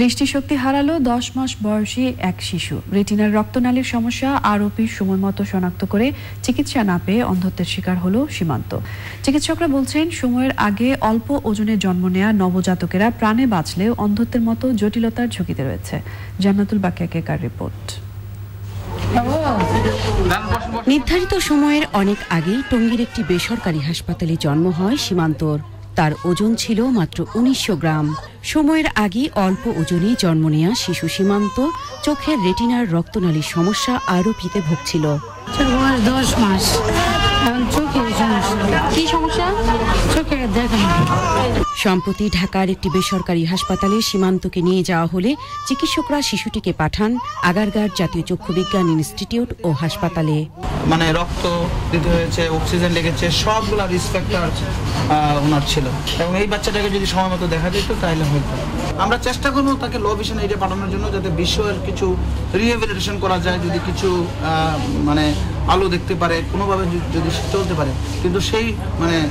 দৃষ্টিশক্তি হারালো দশ মাস বয়সী এক শিশু। রেটিনার রক্তনালীর সমস্যা আরোপির সময় মতো শনাক্ত করে চিকিৎসা না পেয়ে অন্ধত্বের শিকার হলো সীমান্ত। চিকিৎসকরা বলছেন, সময়ের আগে অল্প ওজনে জন্ম নেয়া নবজাতকেরা প্রাণে বাঁচলেও অন্ধত্বের মতো জটিলতার ঝুঁকিতে রয়েছে। জান্নাতুল বাকিয়া কেকার রিপোর্ট? নির্ধারিত সময়ের অনেক আগেই টঙ্গীর একটি বেসরকারি হাসপাতালে জন্ম হয় সীমান্তর। তার ওজন ছিল মাত্র উনিশশো গ্রাম। সময়ের আগে অল্প ওজনে জন্ম নেয়া শিশু সীমান্ত চোখের রেটিনার রক্তনালীর সমস্যা আরও পিতে ভুগছিল। দশ মাস। কি সমস্যা? না। সম্প্রতি ঢাকার একটি বেসরকারি হাসপাতালে সীমান্তকে নিয়ে যাওয়া হলে চিকিৎসকরা শিশুটিকে পাঠান আগারগাঁর জাতীয় চক্ষু বিজ্ঞান ইনস্টিটিউট ও হাসপাতালে। মানে রক্ত দিতে হয়েছে অক্সিজেন লেগেছে সবগুলা রিসপেক্টার ওনার ছিল। এবং এই বাচ্চাটাকে যদি সময় মতো দেখা যেত তাহলে হতো। আমরা চেষ্টা করব তাকে লো ভিশন এরিয়া পাঠানোর জন্য যাতে বিশ্বের কিছু রিহেবিলিটেশন করা যায় যদি কিছু মানে আলো দেখতে পারে কোনোভাবে যদি- চলতে পারে। কিন্তু সেই মানে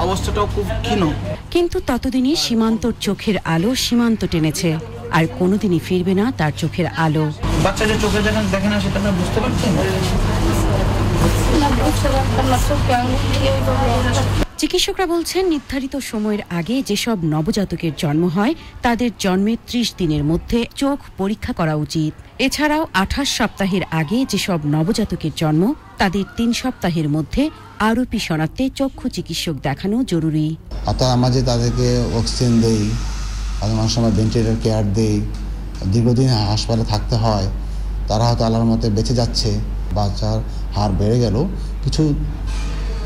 অবস্থাটাও খুব ক্ষীণ। কিন্তু ততদিনে সীমান্তর চোখের আলো সীমান্ত টেনেছে। আর কোনোদিনই ফিরবে না তার চোখের আলো। বাচ্চা যে চোখে দেখেন দেখে না সেটা বুঝতে পারছেন চিকিৎসকরা বলছেন, নির্ধারিত সময়ের আগে যেসব নবজাতকের জন্ম হয়, তাদের জন্মের ত্রিশ দিনের মধ্যে চোখ পরীক্ষা করা উচিত। এছাড়াও আঠাশ সপ্তাহের আগে যেসব নবজাতকের জন্ম, তাদের তিন সপ্তাহের মধ্যে আরোপি শনাক্তে চক্ষু চিকিৎসক দেখানো জরুরি। অর্থাৎ আমরা যে তাদেরকে অক্সিজেন দেই অনেক সময় ভেন্টিলেটার কেয়ার দেই, দীর্ঘদিন হাসপাতালে থাকতে হয় তারা হয়তো আল্লাহর মতে বেঁচে যাচ্ছে বাচ্চার হার বেড়ে গেল, কিছু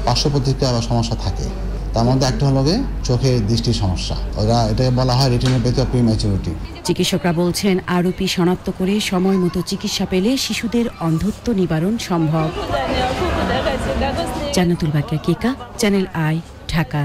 পার্শ্ব প্রতিক্রিয়া বা সমস্যা থাকে। তার মধ্যে একটা হলো চোখের দৃষ্টির সমস্যা। ওরা এটাকে বলা হয় রেটিনোপ্যাথি অফ প্রিম্যাচুরিটি চিকিৎসকরা বলছেন আরোপি শনাক্ত করে সময় মতো চিকিৎসা পেলে শিশুদের অন্ধত্ব নিবারণ সম্ভব। Jannatul Bakiya, Keka, channel I, Dhaka.